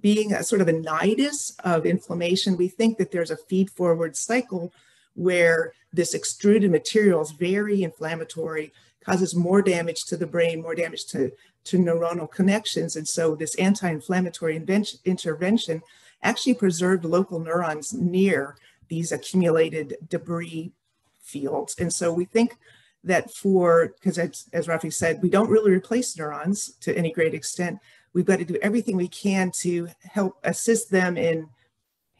being a sort of a nidus of inflammation, we think that there's a feed forward cycle where this extruded material is very inflammatory, causes more damage to the brain, more damage to, to neuronal connections. And so this anti-inflammatory intervention actually preserved local neurons near these accumulated debris fields. And so we think that for, because as, as Rafi said, we don't really replace neurons to any great extent, we've got to do everything we can to help assist them in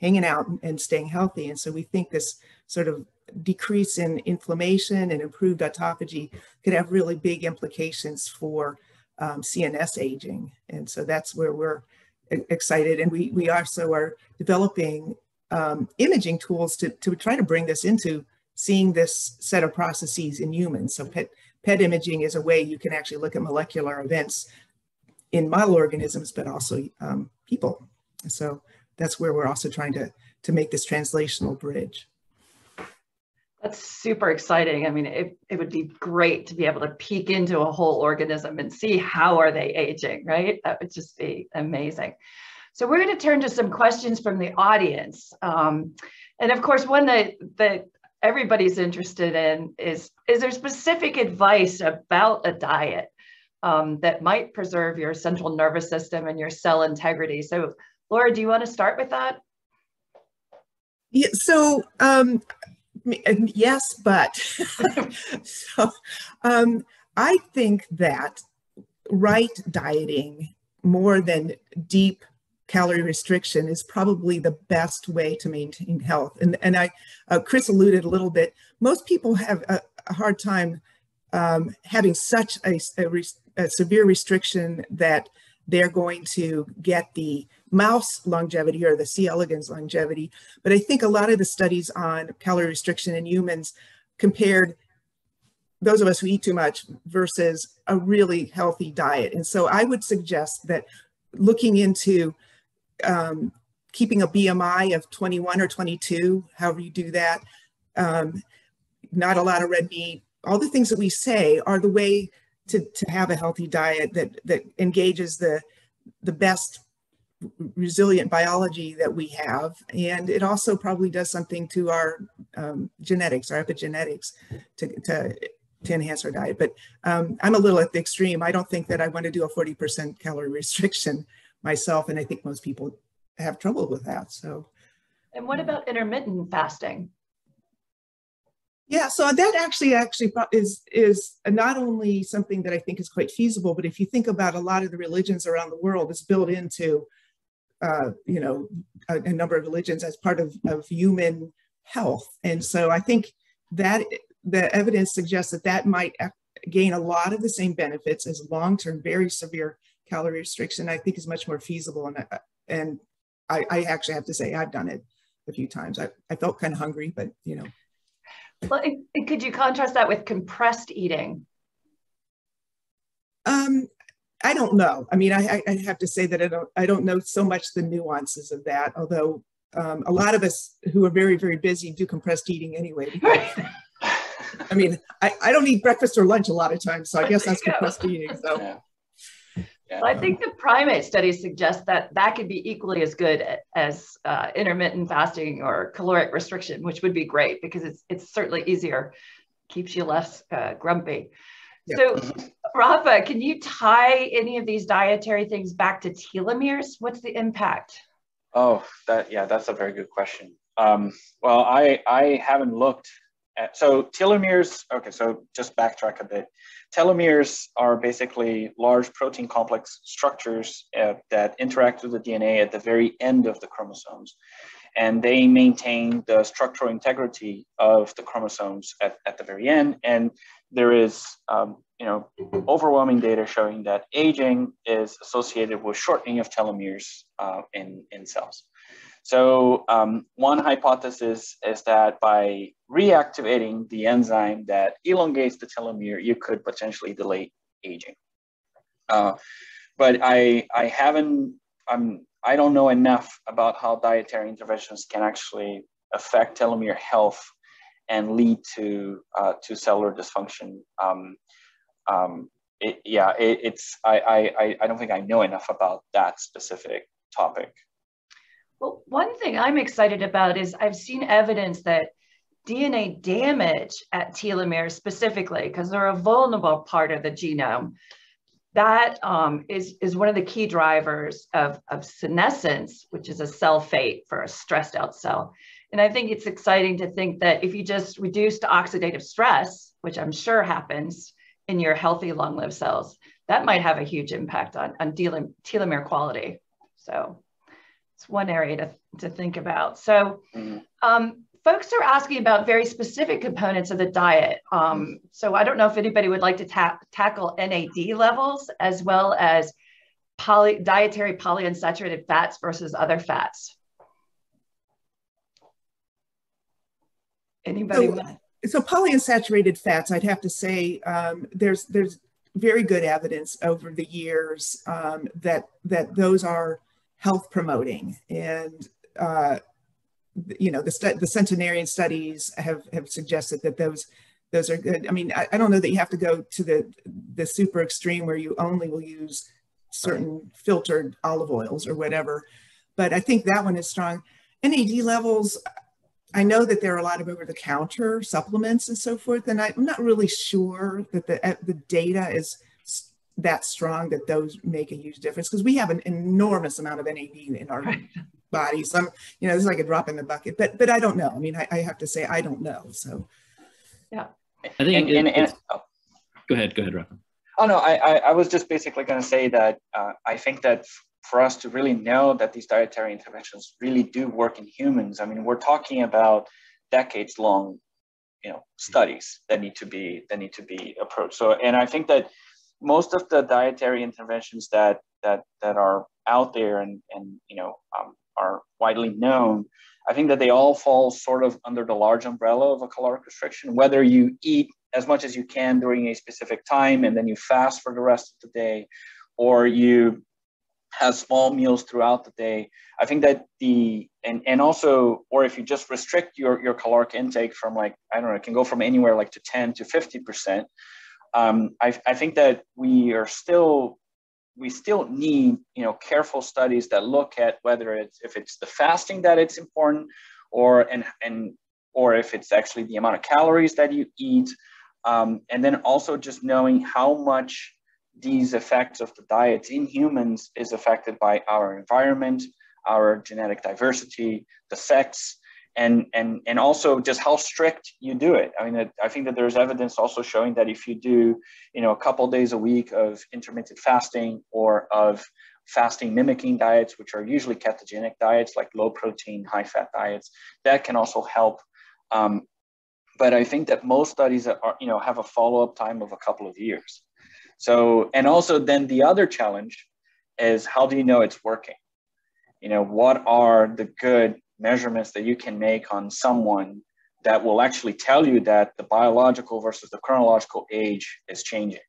hanging out and staying healthy. And so we think this sort of decrease in inflammation and improved autophagy could have really big implications for um, CNS aging. And so that's where we're excited. And we, we also are developing um, imaging tools to, to try to bring this into seeing this set of processes in humans. So PET, PET imaging is a way you can actually look at molecular events in model organisms, but also um, people. So that's where we're also trying to, to make this translational bridge. That's super exciting. I mean, it, it would be great to be able to peek into a whole organism and see how are they aging, right? That would just be amazing. So we're going to turn to some questions from the audience. Um, and of course, one that, that everybody's interested in is, is there specific advice about a diet um, that might preserve your central nervous system and your cell integrity. So, Laura, do you want to start with that? Yeah, so um, yes, but so um, I think that right dieting more than deep calorie restriction is probably the best way to maintain health. And, and I, uh, Kris alluded a little bit, most people have a, a hard time um, having such a, a, a severe restriction that they're going to get the mouse longevity or the C. elegans longevity. But I think a lot of the studies on calorie restriction in humans compared those of us who eat too much versus a really healthy diet. And so I would suggest that looking into um, keeping a BMI of 21 or 22, however you do that, um, not a lot of red meat, all the things that we say are the way to, to have a healthy diet that, that engages the, the best resilient biology that we have. And it also probably does something to our um, genetics, our epigenetics to, to, to enhance our diet. But um, I'm a little at the extreme. I don't think that I want to do a 40% calorie restriction myself. And I think most people have trouble with that. So. And what about intermittent fasting? Yeah, so that actually actually is is not only something that I think is quite feasible, but if you think about a lot of the religions around the world, it's built into uh, you know a, a, number of religions as part of, of human health, and so I think that the evidence suggests that that might gain a lot of the same benefits as long-term, very severe calorie restriction. I think is much more feasible, and uh, and I, I actually have to say I've done it a few times. I, I felt kind of hungry, but you know well, could you contrast that with compressed eating? Um, I don't know. I mean, I, I have to say that I don't, I don't know so much the nuances of that, although um, a lot of us who are very, very busy do compressed eating anyway. I mean, I, I don't eat breakfast or lunch a lot of times, so I guess that's compressed eating. So. I think the primate studies suggest that that could be equally as good as uh, intermittent fasting or caloric restriction, which would be great because it's it's certainly easier keeps you less uh, grumpy. Yeah. So, Rafa, can you tie any of these dietary things back to telomeres? What's the impact? Oh, that yeah, that's a very good question. Um, well, I I haven't looked at so telomeres. Okay, so just backtrack a bit. Telomeres are basically large protein complex structures uh, that interact with the DNA at the very end of the chromosomes and they maintain the structural integrity of the chromosomes at, at the very end. And there is, um, you know, overwhelming data showing that aging is associated with shortening of telomeres uh, in, in cells. So um, one hypothesis is that by reactivating the enzyme that elongates the telomere, you could potentially delay aging. Uh, but I, I haven't, I'm I don't know enough about how dietary interventions can actually affect telomere health and lead to uh, to cellular dysfunction. Um, um, it, yeah, it, it's I, I I don't think I know enough about that specific topic. Well, one thing I'm excited about is I've seen evidence that DNA damage at telomeres specifically, because they're a vulnerable part of the genome, that um, is is one of the key drivers of, of senescence, which is a cell fate for a stressed out cell. And I think it's exciting to think that if you just reduce oxidative stress, which I'm sure happens in your healthy long-lived cells, that might have a huge impact on, on telomere quality. So it's one area to, to think about. So um, folks are asking about very specific components of the diet. Um, so I don't know if anybody would like to ta tackle NAD levels as well as poly dietary polyunsaturated fats versus other fats. Anybody? So, so polyunsaturated fats, I'd have to say um, there's there's very good evidence over the years um, that that those are health promoting and uh, you know, the, the centenarian studies have, have suggested that those those are good. I mean, I, I, don't know that you have to go to the the super extreme where you only will use certain filtered olive oils or whatever, but I think that one is strong. NAD levels, I know that there are a lot of over-the-counter supplements and so forth, and I'm not really sure that the the data is that strong that those make a huge difference because we have an enormous amount of NAD in our right body. Some, you know, it's like a drop in the bucket, but, but I don't know. I mean, I, I have to say, I don't know. So, yeah. I think, and, and, and oh. go ahead, go ahead, Rafa. Oh, no, I, I, I was just basically going to say that uh, I think that for us to really know that these dietary interventions really do work in humans, I mean, we're talking about decades long, you know, studies that need to be, that need to be approached. So, and I think that most of the dietary interventions that, that, that are out there and, and you know, um, are widely known, I think that they all fall sort of under the large umbrella of a caloric restriction, whether you eat as much as you can during a specific time and then you fast for the rest of the day, or you have small meals throughout the day. I think that the and and also, or if you just restrict your your caloric intake from like I don't know, it can go from anywhere like to 10 to 50 percent. Um, I, I think that we are still we still need you know careful studies that look at whether it's if it's the fasting that it's important or and and or if it's actually the amount of calories that you eat. Um, and then also just knowing how much these effects of the diet in humans is affected by our environment our genetic diversity the sex and and and also just how strict you do it. I mean i think that there's evidence also showing that if you do you know a couple days a week of intermittent fasting or of fasting mimicking diets which are usually ketogenic diets like low protein high fat diets that can also help. Um, but i think that most studies are you know have a follow-up time of a couple of years. So and also then the other challenge is how do you know it's working? You know what are the good measurements that you can make on someone that will actually tell you that the biological versus the chronological age is changing.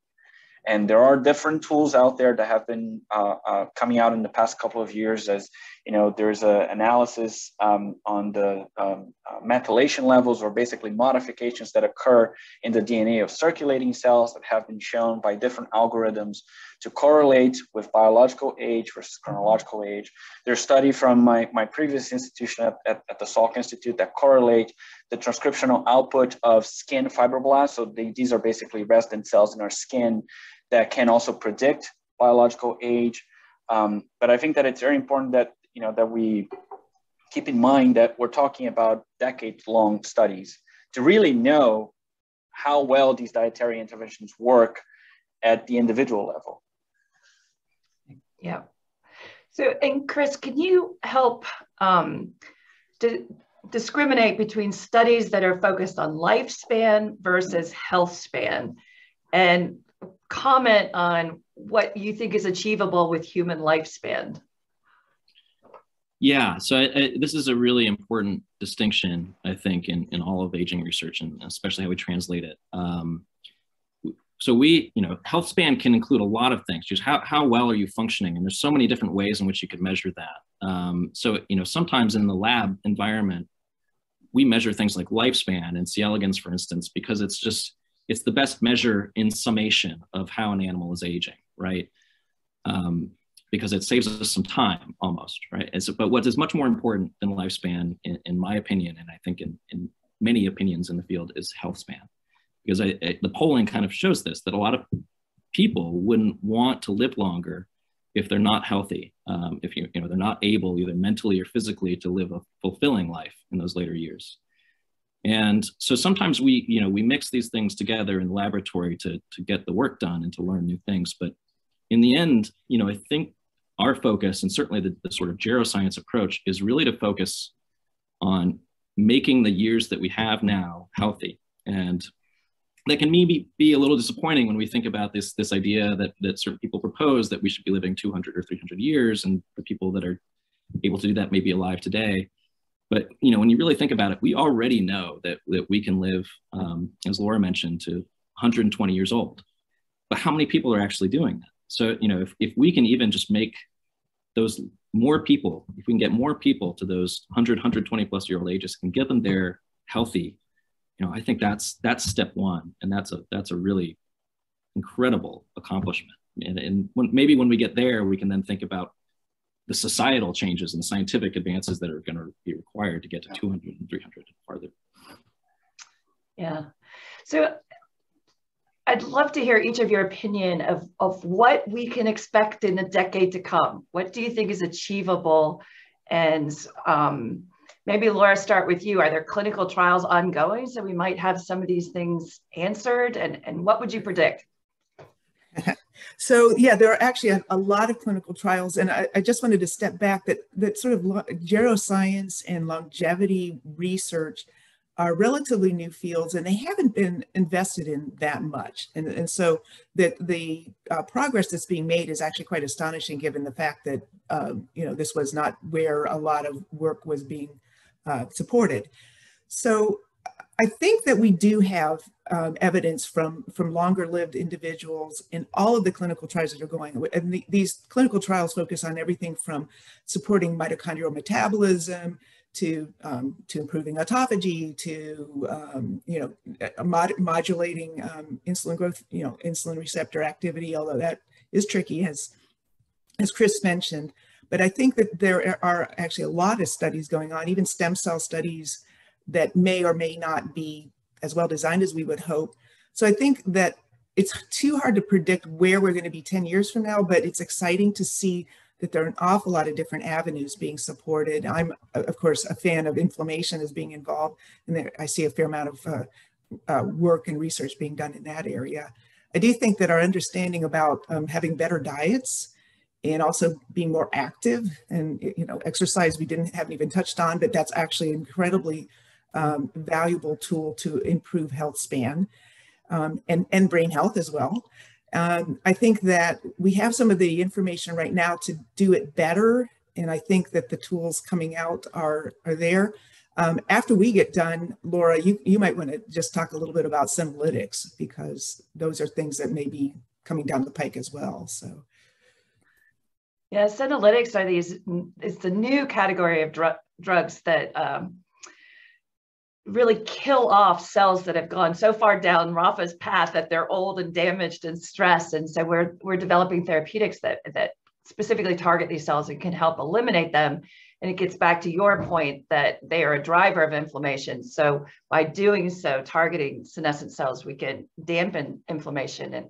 And there are different tools out there that have been uh, uh, coming out in the past couple of years as you know, there's an analysis um, on the um, uh, methylation levels or basically modifications that occur in the DNA of circulating cells that have been shown by different algorithms to correlate with biological age versus chronological age. There's study from my, my previous institution at, at, at the Salk Institute that correlate the transcriptional output of skin fibroblasts. So they, these are basically resident cells in our skin that can also predict biological age. Um, but I think that it's very important that you know that we keep in mind that we're talking about decades-long studies to really know how well these dietary interventions work at the individual level. Yeah. So, and Kris, can you help um, discriminate between studies that are focused on lifespan versus health span and comment on what you think is achievable with human lifespan? Yeah, so I, I, this is a really important distinction, I think, in, in all of aging research and especially how we translate it. Um, so we, you know, health span can include a lot of things, just how, how well are you functioning? And there's so many different ways in which you could measure that. Um, so, you know, sometimes in the lab environment, we measure things like lifespan and C. elegans, for instance, because it's just, it's the best measure in summation of how an animal is aging, right? Um, because it saves us some time almost, right? So, but what is much more important than lifespan, in, in my opinion, and I think in, in many opinions in the field, is health span. Because I, I, the polling kind of shows this, that a lot of people wouldn't want to live longer if they're not healthy, um, if you, you know, they're not able either mentally or physically to live a fulfilling life in those later years. And so sometimes we, you know, we mix these things together in the laboratory to, to get the work done and to learn new things. But in the end, you know, I think our focus and certainly the, the sort of geroscience approach is really to focus on making the years that we have now healthy. And that can maybe be a little disappointing when we think about this, this idea that, that certain people propose that we should be living 200 or 300 years and the people that are able to do that may be alive today. But you know, when you really think about it, we already know that, that we can live, um, as Laura mentioned, to 120 years old. But how many people are actually doing that? So, you know, if, if we can even just make those more people, if we can get more people to those 100, 120 plus year old ages and get them there healthy, you know, I think that's that's step one, and that's a that's a really incredible accomplishment. And, and when, maybe when we get there, we can then think about the societal changes and scientific advances that are going to be required to get to 200 and 300 and farther. Yeah. So I'd love to hear each of your opinion of, of what we can expect in the decade to come. What do you think is achievable? And um, maybe Laura, start with you. Are there clinical trials ongoing so we might have some of these things answered? And, and what would you predict? So yeah, there are actually a, a lot of clinical trials, and I, I, just wanted to step back that that sort of geroscience and longevity research are relatively new fields and they haven't been invested in that much. And, and so the, the uh, progress that's being made is actually quite astonishing given the fact that, uh, you know, this was not where a lot of work was being uh, supported. So I think that we do have um, evidence from, from longer lived individuals in all of the clinical trials that are going. And the, these clinical trials focus on everything from supporting mitochondrial metabolism to um, to improving autophagy, to um, you know mod modulating um, insulin growth, you know insulin receptor activity. Although that is tricky, as as Kris mentioned. But I think that there are actually a lot of studies going on, even stem cell studies that may or may not be as well designed as we would hope. So I think that it's too hard to predict where we're going to be 10 years from now, but it's exciting to see that there are an awful lot of different avenues being supported. I'm, of course, a fan of inflammation as being involved, and there, I see a fair amount of uh, uh, work and research being done in that area. I do think that our understanding about um, having better diets and also being more active and you know exercise we didn't haven't even touched on, but that's actually an incredibly um, valuable tool to improve health span um, and, and brain health as well. Um, I think that we have some of the information right now to do it better. And I think that the tools coming out are, are there. Um, after we get done, Laura, you, you might want to just talk a little bit about senolytics because those are things that may be coming down the pike as well. So. Yeah, senolytics are these, it's the new category of dr drugs that um, really kill off cells that have gone so far down Rafa's path that they're old and damaged and stressed. And so we're, we're developing therapeutics that, that specifically target these cells and can help eliminate them. And it gets back to your point that they are a driver of inflammation. So by doing so, targeting senescent cells, we can dampen inflammation. And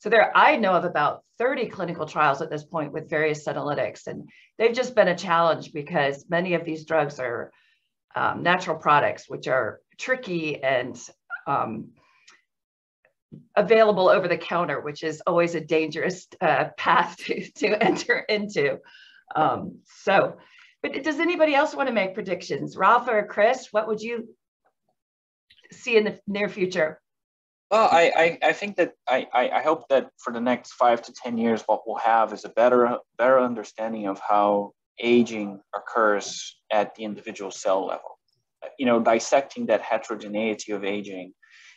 so there, I know of about 30 clinical trials at this point with various senolytics, and they've just been a challenge because many of these drugs are um, natural products, which are tricky and um, available over the counter, which is always a dangerous uh, path to, to enter into. Um, so, but does anybody else want to make predictions? Ralph or Kris, what would you see in the near future? Well, I, I, I think that I, I hope that for the next five to 10 years, what we'll have is a better, better understanding of how aging occurs at the individual cell level. You know, dissecting that heterogeneity of aging,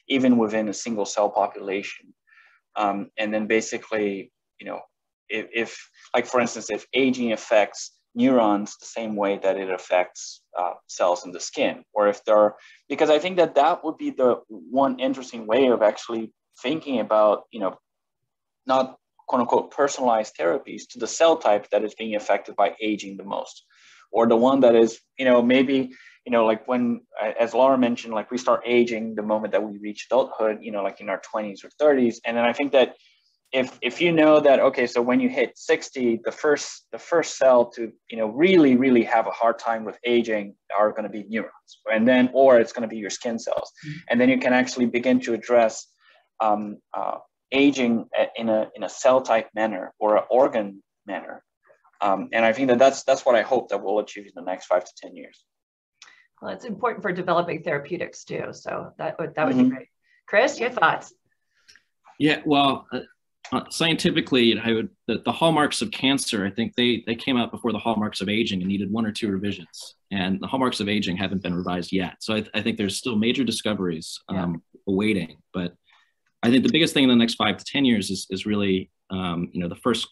even within a single cell population. Um, and then basically, you know, if, if, like for instance, if aging affects neurons the same way that it affects uh, cells in the skin, or if there are, because I think that that would be the one interesting way of actually thinking about, you know, not quote unquote personalized therapies to the cell type that is being affected by aging the most. Or the one that is you know maybe you know like when as laura mentioned like we start aging the moment that we reach adulthood you know like in our 20s or 30s and then i think that if if you know that okay so when you hit 60 the first the first cell to you know really really have a hard time with aging are going to be neurons. And then or it's going to be your skin cells. Mm-hmm. and then you can actually begin to address um, uh, aging in a in a cell type manner or an organ manner. Um, and I think that that's that's what I hope that we'll achieve in the next five to ten years. Well, it's important for developing therapeutics too. So that would that would mm-hmm. be great. Kris, your thoughts? Yeah, well, uh, uh, scientifically, I would the, the, hallmarks of cancer. I think they they came out before the hallmarks of aging and needed one or two revisions. And the hallmarks of aging haven't been revised yet. So I, I think there's still major discoveries um, yeah. awaiting. But I think the biggest thing in the next five to 10 years is, is really, um, you know, the first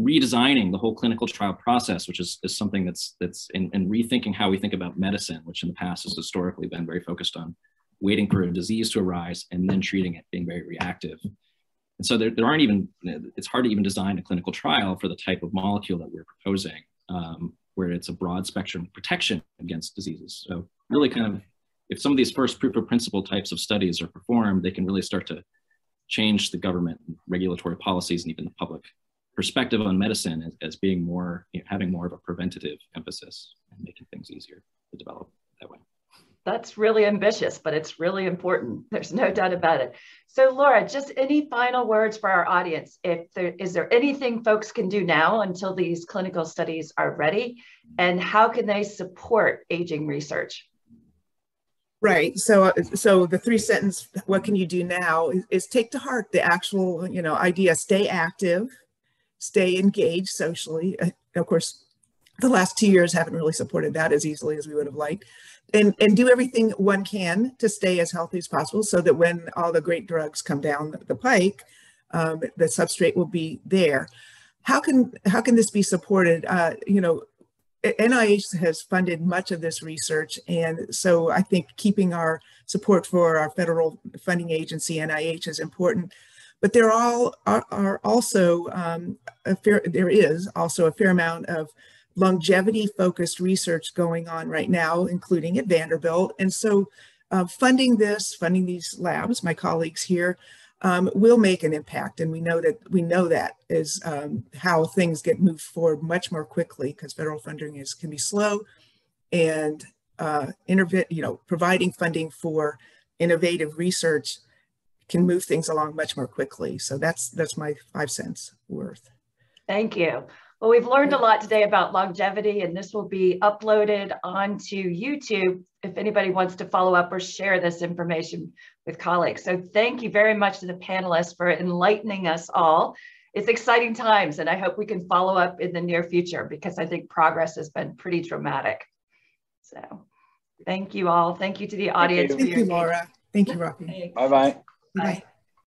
redesigning the whole clinical trial process, which is, is something that's, that's in, in rethinking how we think about medicine, which in the past has historically been very focused on waiting for a disease to arise and then treating it, being very reactive. And so there, there aren't even, it's hard to even design a clinical trial for the type of molecule that we're proposing, um, where it's a broad spectrum protection against diseases. So really kind of if some of these first proof of principle types of studies are performed, they can really start to change the government regulatory policies and even the public perspective on medicine as, as being more, you know, having more of a preventative emphasis and making things easier to develop that way. That's really ambitious, but it's really important. There's no doubt about it. So Laura, just any final words for our audience? If there is there anything folks can do now until these clinical studies are ready? And how can they support aging research? Right. So, uh, so the three sentence, what can you do now is, is, take to heart the actual, you know, idea, stay active, stay engaged socially. Uh, of course, the last two years haven't really supported that as easily as we would have liked. And, and do everything one can to stay as healthy as possible so that when all the great drugs come down the pike, um, the substrate will be there. How can, how can this be supported? Uh, you know, NIH has funded much of this research, and so I think keeping our support for our federal funding agency, NIH, is important. But there all are, are also um, a fair, there is also a fair amount of longevity-focused research going on right now, including at Vanderbilt. And so uh, funding this, funding these labs, my colleagues here, um, will make an impact. And we know that we know that is um, how things get moved forward much more quickly because federal funding is can be slow and uh, you know, providing funding for innovative research can move things along much more quickly. So that's that's my five cents worth. Thank you. Well, we've learned a lot today about longevity, and this will be uploaded onto YouTube if anybody wants to follow up or share this information with colleagues. So thank you very much to the panelists for enlightening us all. It's exciting times, and I hope we can follow up in the near future because I think progress has been pretty dramatic. So thank you all. Thank you to the audience. Thank you, Thank you Laura. Thank you, Rocky. Bye-bye. Bye.